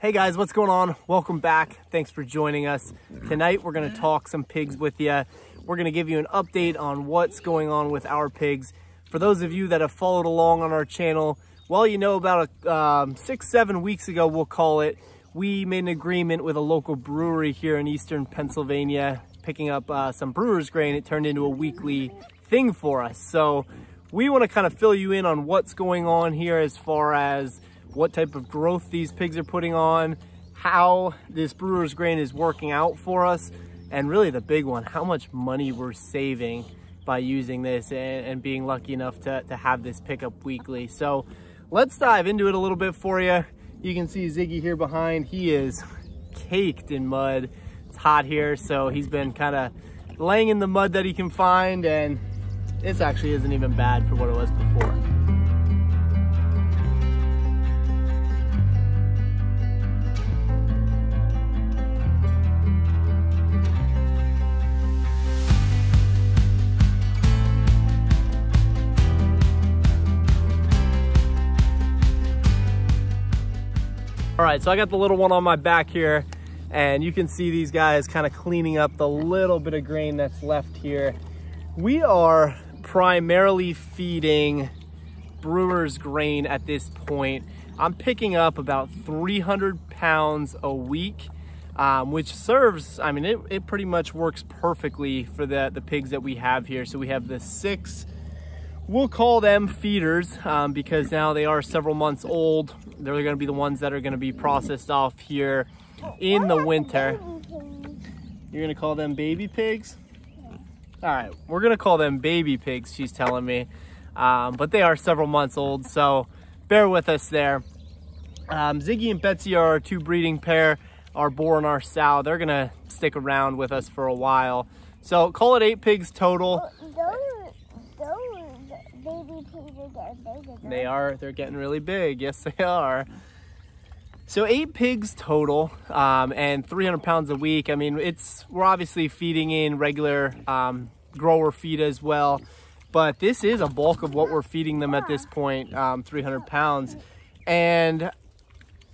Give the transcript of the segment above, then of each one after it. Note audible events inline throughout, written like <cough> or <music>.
Hey guys, what's going on? Welcome back. Thanks for joining us. Tonight we're going to talk some pigs with you. We're going to give you an update on what's going on with our pigs. For those of you that have followed along on our channel, well, you know about a, um, six, seven weeks ago, we'll call it, we made an agreement with a local brewery here in Eastern Pennsylvania, picking up uh, some brewer's grain. It turned into a weekly thing for us. So we want to kind of fill you in on what's going on here as far as what type of growth these pigs are putting on, how this brewer's grain is working out for us, and really the big one, how much money we're saving by using this and, and being lucky enough to, to have this pickup weekly. So let's dive into it a little bit for you. You can see Ziggy here behind. He is caked in mud. It's hot here, so he's been kind of laying in the mud that he can find, and this actually isn't even bad for what it was before. Right, so I got the little one on my back here and you can see these guys kind of cleaning up the little bit of grain that's left here. We are primarily feeding brewer's grain at this point. I'm picking up about 300 pounds a week, um, which serves, I mean, it, it pretty much works perfectly for the, the pigs that we have here. So we have the six We'll call them feeders um, because now they are several months old. They're going to be the ones that are going to be processed off here in the winter. You're going to call them baby pigs? All right, we're going to call them baby pigs, she's telling me. Um, but they are several months old, so bear with us there. Um, Ziggy and Betsy are our two breeding pair, our boar and our sow. They're going to stick around with us for a while. So call it eight pigs total baby pigs They are. They're getting really big. Yes, they are. So eight pigs total, um, and 300 pounds a week. I mean, it's we're obviously feeding in regular um, grower feed as well, but this is a bulk of what we're feeding them at this point, um, 300 pounds. And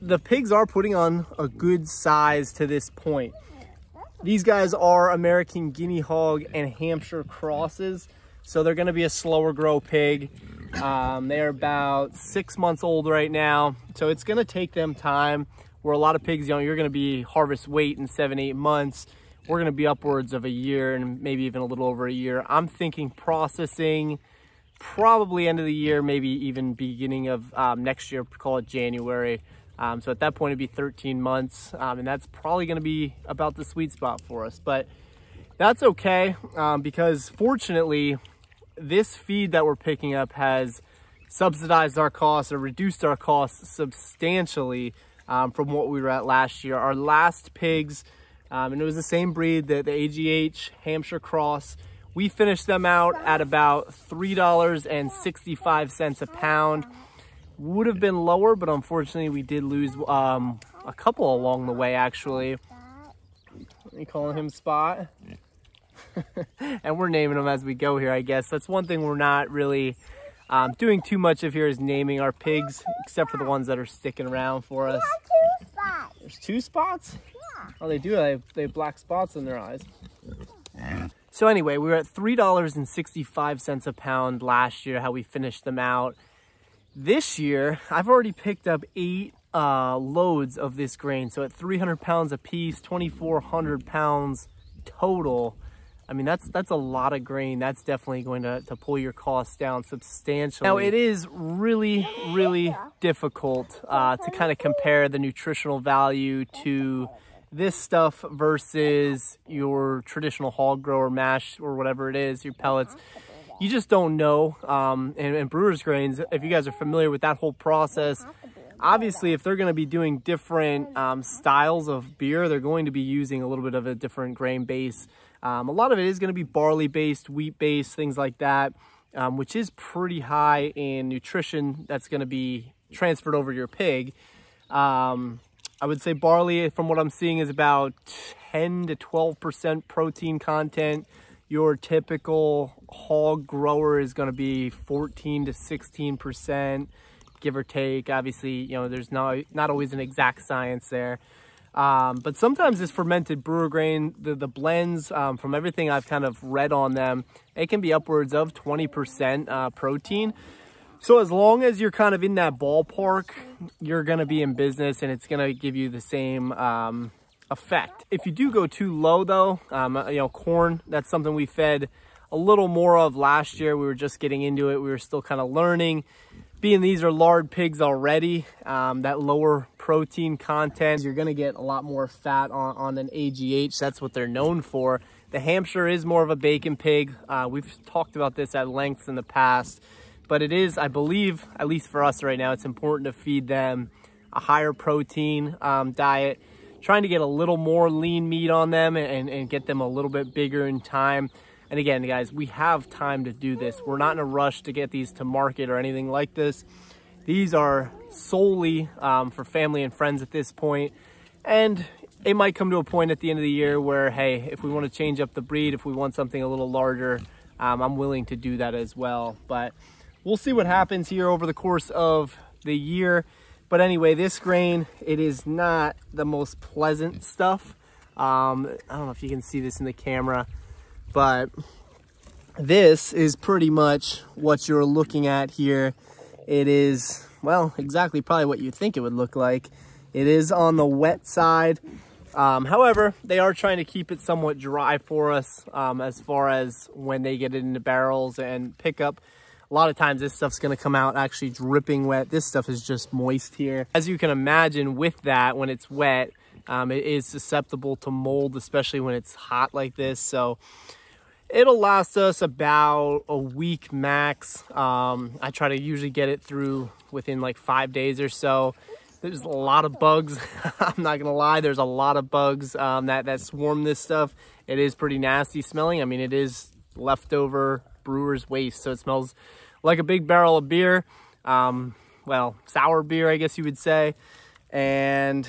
the pigs are putting on a good size to this point. These guys are American Guinea Hog and Hampshire crosses. So they're gonna be a slower grow pig. Um, they're about six months old right now. So it's gonna take them time where a lot of pigs, you know, you're gonna be harvest weight in seven, eight months. We're gonna be upwards of a year and maybe even a little over a year. I'm thinking processing probably end of the year, maybe even beginning of um, next year, call it January. Um, so at that point, it'd be 13 months. Um, and that's probably gonna be about the sweet spot for us. But that's okay um, because fortunately, this feed that we're picking up has subsidized our costs or reduced our costs substantially um, from what we were at last year. Our last pigs, um, and it was the same breed, the, the AGH Hampshire Cross, we finished them out at about $3.65 a pound. Would have been lower, but unfortunately we did lose um, a couple along the way actually. You calling him Spot? <laughs> and we're naming them as we go here, I guess. That's one thing we're not really um, doing too much of here is naming our pigs, except for the ones that are sticking around for us. Two spots. There's two spots? Yeah. Oh, they do. They have, they have black spots in their eyes. So anyway, we were at $3.65 a pound last year, how we finished them out. This year, I've already picked up eight uh, loads of this grain. So at 300 pounds a piece, 2,400 pounds total. I mean, that's that's a lot of grain. That's definitely going to, to pull your costs down substantially. Now, it is really, really difficult uh, to kind of compare the nutritional value to this stuff versus your traditional hog grower mash or whatever it is, your pellets. You just don't know. Um, and, and brewer's grains, if you guys are familiar with that whole process, obviously if they're going to be doing different um, styles of beer, they're going to be using a little bit of a different grain base. Um, a lot of it is going to be barley based, wheat based, things like that, um, which is pretty high in nutrition that's going to be transferred over your pig. Um, I would say barley, from what I'm seeing, is about 10 to 12% protein content. Your typical hog grower is going to be 14 to 16%. give or take. Obviously, you know, there's not, not always an exact science there. Um, but sometimes this fermented brewer grain, the, the blends, um, from everything I've kind of read on them, it can be upwards of 20% uh, protein. So as long as you're kind of in that ballpark, you're going to be in business and it's going to give you the same um, effect. If you do go too low though, um, you know, corn, that's something we fed a little more of last year. We were just getting into it. We were still kind of learning being these are lard pigs already, um, that lower protein content, you're gonna get a lot more fat on, on an AGH. That's what they're known for. The Hampshire is more of a bacon pig. Uh, we've talked about this at length in the past, but it is, I believe, at least for us right now, it's important to feed them a higher protein um, diet, trying to get a little more lean meat on them and, and get them a little bit bigger in time. And again, guys, we have time to do this. We're not in a rush to get these to market or anything like this. These are solely um, for family and friends at this point. And it might come to a point at the end of the year where, hey, if we want to change up the breed, if we want something a little larger, um, I'm willing to do that as well. But we'll see what happens here over the course of the year. But anyway, this grain, it is not the most pleasant stuff. Um, I don't know if you can see this in the camera but this is pretty much what you're looking at here. It is, well, exactly probably what you think it would look like. It is on the wet side. Um, however, they are trying to keep it somewhat dry for us um, as far as when they get it into barrels and pick up. A lot of times this stuff's gonna come out actually dripping wet. This stuff is just moist here. As you can imagine with that, when it's wet, um, it is susceptible to mold, especially when it's hot like this. So It'll last us about a week max. Um, I try to usually get it through within like five days or so. There's a lot of bugs. <laughs> I'm not gonna lie. There's a lot of bugs um, that that swarm this stuff. It is pretty nasty smelling. I mean, it is leftover brewer's waste, so it smells like a big barrel of beer. Um, well, sour beer, I guess you would say. And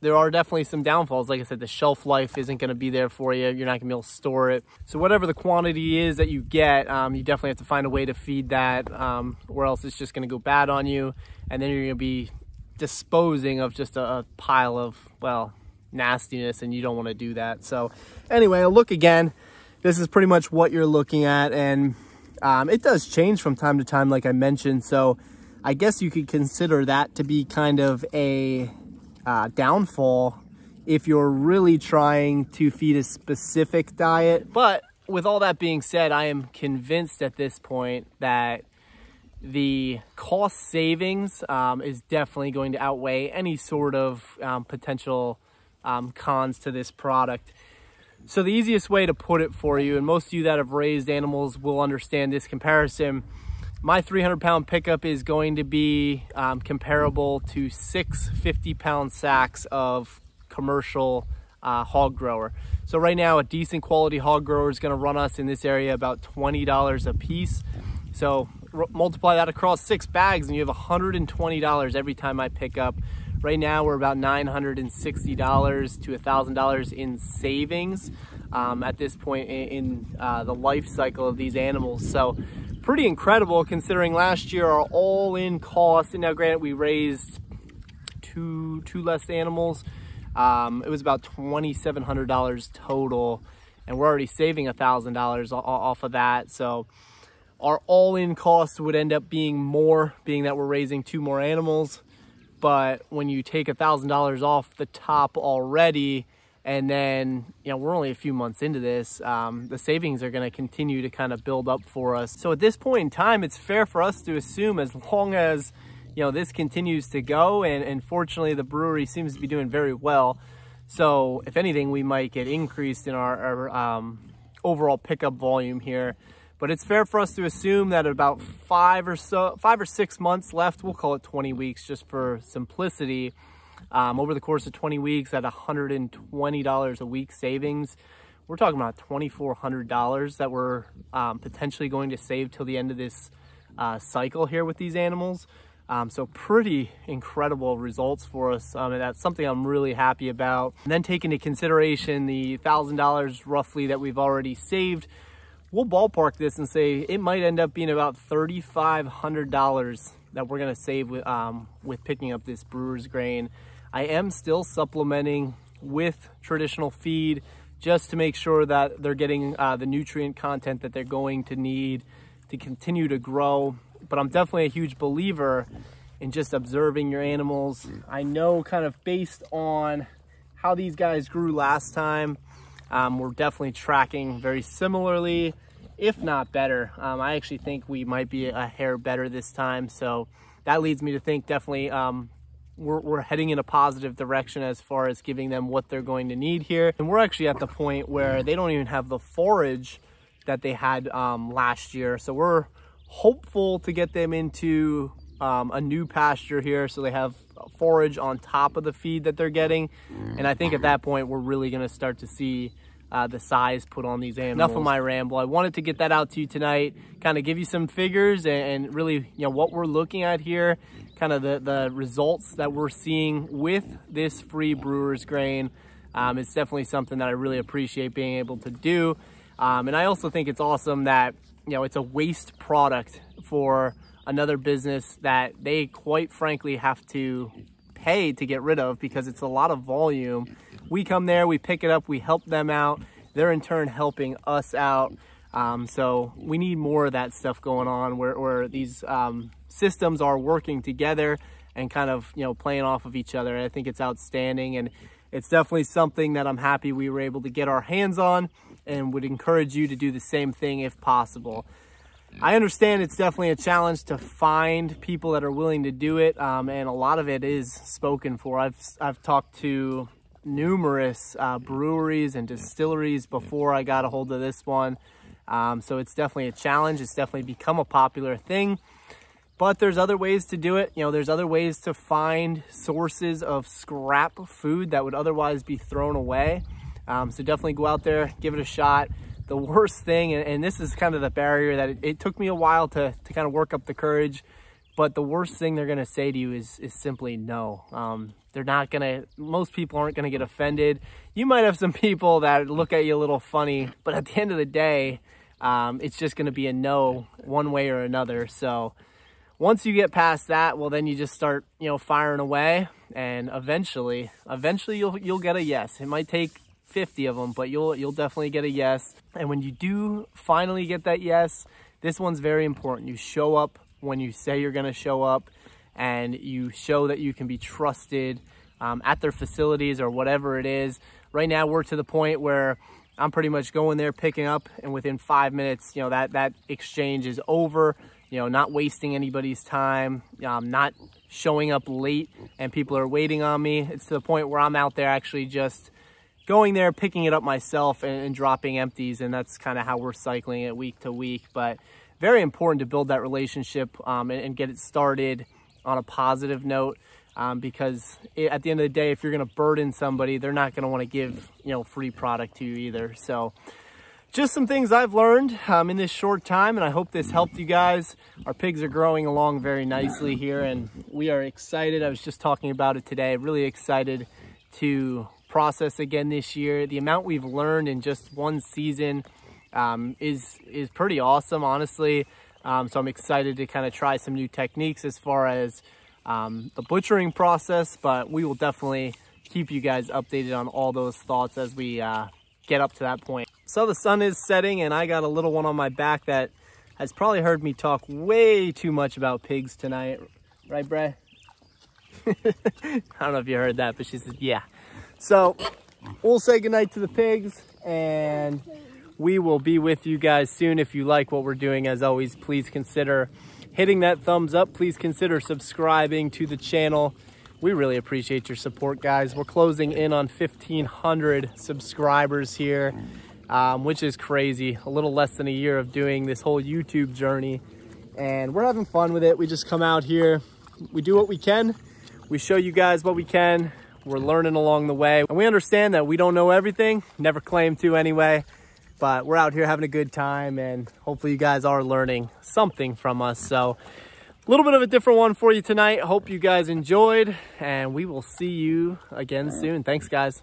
there are definitely some downfalls. Like I said, the shelf life isn't going to be there for you. You're not going to be able to store it. So whatever the quantity is that you get, um, you definitely have to find a way to feed that um, or else it's just going to go bad on you. And then you're going to be disposing of just a, a pile of, well, nastiness and you don't want to do that. So anyway, look again. This is pretty much what you're looking at. And um, it does change from time to time, like I mentioned. So I guess you could consider that to be kind of a uh, downfall if you're really trying to feed a specific diet. But with all that being said, I am convinced at this point that the cost savings um, is definitely going to outweigh any sort of um, potential um, cons to this product. So the easiest way to put it for you, and most of you that have raised animals will understand this comparison, my 300 pound pickup is going to be um, comparable to six 50 pound sacks of commercial uh, hog grower. So right now a decent quality hog grower is going to run us in this area about $20 a piece. So multiply that across six bags and you have $120 every time I pick up. Right now we're about $960 to $1,000 in savings um, at this point in, in uh, the life cycle of these animals. So pretty incredible considering last year our all-in cost, and now granted we raised two, two less animals, um, it was about $2,700 total, and we're already saving $1,000 off of that. So our all-in cost would end up being more, being that we're raising two more animals. But when you take $1,000 off the top already, and then, you know, we're only a few months into this. Um, the savings are going to continue to kind of build up for us. So at this point in time, it's fair for us to assume as long as, you know, this continues to go, and, and fortunately the brewery seems to be doing very well. So if anything, we might get increased in our, our um, overall pickup volume here. But it's fair for us to assume that about five or so, five or six months left, we'll call it 20 weeks just for simplicity, um, over the course of 20 weeks at $120 a week savings. We're talking about $2,400 that we're um, potentially going to save till the end of this uh, cycle here with these animals. Um, so pretty incredible results for us. Um, and that's something I'm really happy about. And then take into consideration the $1,000 roughly that we've already saved, we'll ballpark this and say it might end up being about $3,500 that we're gonna save with, um, with picking up this brewer's grain. I am still supplementing with traditional feed just to make sure that they're getting uh, the nutrient content that they're going to need to continue to grow. But I'm definitely a huge believer in just observing your animals. I know kind of based on how these guys grew last time, um, we're definitely tracking very similarly, if not better. Um, I actually think we might be a hair better this time. So that leads me to think definitely um, we're, we're heading in a positive direction as far as giving them what they're going to need here. And we're actually at the point where they don't even have the forage that they had um, last year. So we're hopeful to get them into um, a new pasture here so they have forage on top of the feed that they're getting. And I think at that point, we're really gonna start to see uh, the size put on these animals. Enough of my ramble. I wanted to get that out to you tonight, kind of give you some figures and, and, really, you know, what we're looking at here, kind of the, the results that we're seeing with this free brewer's grain. Um, it's definitely something that I really appreciate being able to do. Um, and I also think it's awesome that, you know, it's a waste product for another business that they quite frankly have to pay to get rid of because it's a lot of volume. We come there, we pick it up, we help them out. They're in turn helping us out. Um, so we need more of that stuff going on where, where these um, systems are working together and kind of, you know, playing off of each other. I think it's outstanding and it's definitely something that I'm happy we were able to get our hands on and would encourage you to do the same thing if possible. I understand it's definitely a challenge to find people that are willing to do it, um, and a lot of it is spoken for. I've I've talked to numerous uh, breweries and distilleries before I got a hold of this one, um, so it's definitely a challenge. It's definitely become a popular thing, but there's other ways to do it. You know, there's other ways to find sources of scrap food that would otherwise be thrown away. Um, so definitely go out there, give it a shot the worst thing, and, and this is kind of the barrier that it, it, took me a while to, to kind of work up the courage, but the worst thing they're gonna say to you is, is simply no. Um, they're not gonna, most people aren't gonna get offended. You might have some <laughs> people that look at you a little funny, but at the end of the day, um, it's just gonna be a no one way or another. So once you get past that, well, then you just start, you know, firing away and eventually, eventually you'll, you'll get a yes. It might take 50 of them, but you'll you'll definitely get a yes. And when you do finally get that yes, this one's very important. You show up when you say you're gonna show up and you show that you can be trusted um, at their facilities or whatever it is. Right now we're to the point where I'm pretty much going there, picking up, and within five minutes, you know, that, that exchange is over, you know, not wasting anybody's time, um, not showing up late and people are waiting on me. It's to the point where I'm out there actually just going there, picking it up myself and, and dropping empties. And that's kind of how we're cycling it week to week. But very important to build that relationship um, and, and, get it started on a positive note. Um, because it, at the end of the day, if you're going to burden somebody, they're not going to want to give, you know, free product to you either. So just some things I've learned um, in this short time, and I hope this helped you guys. Our pigs are growing along very nicely here, and we are excited. I was just talking about it today. Really excited to process again this year. The amount we've learned in just one season um, is is pretty awesome, honestly. Um, so I'm excited to kind of try some new techniques as far as um, the butchering process, but we will definitely keep you guys updated on all those thoughts as we uh, get up to that point. So the sun is setting and I got a little one on my back that has probably heard me talk way too much about pigs tonight. Right, Bray? <laughs> I don't know if you heard that, but she said, yeah. So we'll say goodnight to the pigs and we will be with you guys soon. If you like what we're doing, as always, please consider hitting that thumbs up. Please consider subscribing to the channel. We really appreciate your support, guys. We're closing in on 1,500 subscribers here, um, which is crazy. A little less than a year of doing this whole YouTube journey. And we're having fun with it. We just come out here. We do what we can. We show you guys what we can. We're learning along the way. And we understand that we don't know everything, never claim to anyway, but we're out here having a good time and hopefully you guys are learning something from us. So a little bit of a different one for you tonight. Hope you guys enjoyed and we will see you again soon. Thanks guys.